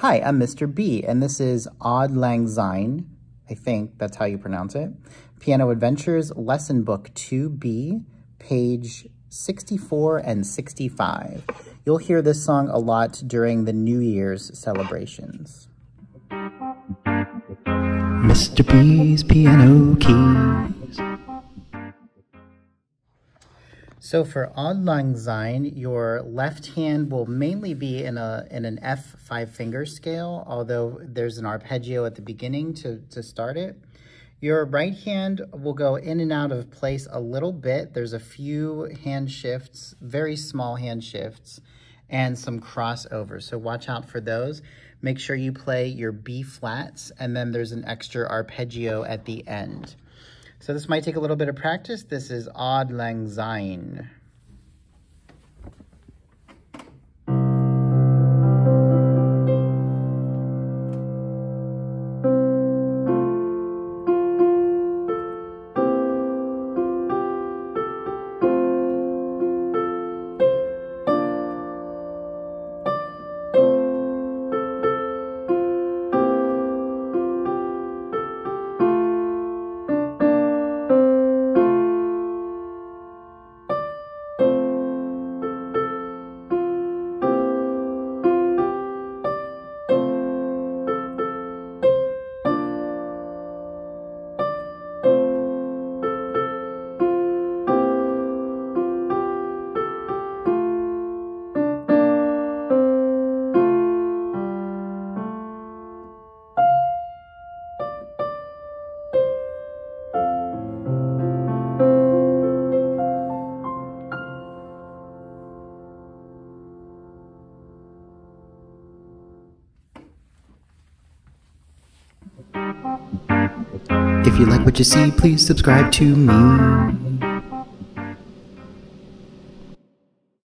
Hi, I'm Mr. B, and this is Odd Lang Syne, I think that's how you pronounce it, Piano Adventures Lesson Book 2B, page 64 and 65. You'll hear this song a lot during the New Year's celebrations. Mr. B's Piano Keys So for Auld Lang Syne, your left hand will mainly be in a in an F five finger scale, although there's an arpeggio at the beginning to, to start it. Your right hand will go in and out of place a little bit. There's a few hand shifts, very small hand shifts, and some crossovers. So watch out for those. Make sure you play your B flats, and then there's an extra arpeggio at the end. So this might take a little bit of practice. This is Auld Lang Syne. If you like what you see, please subscribe to me.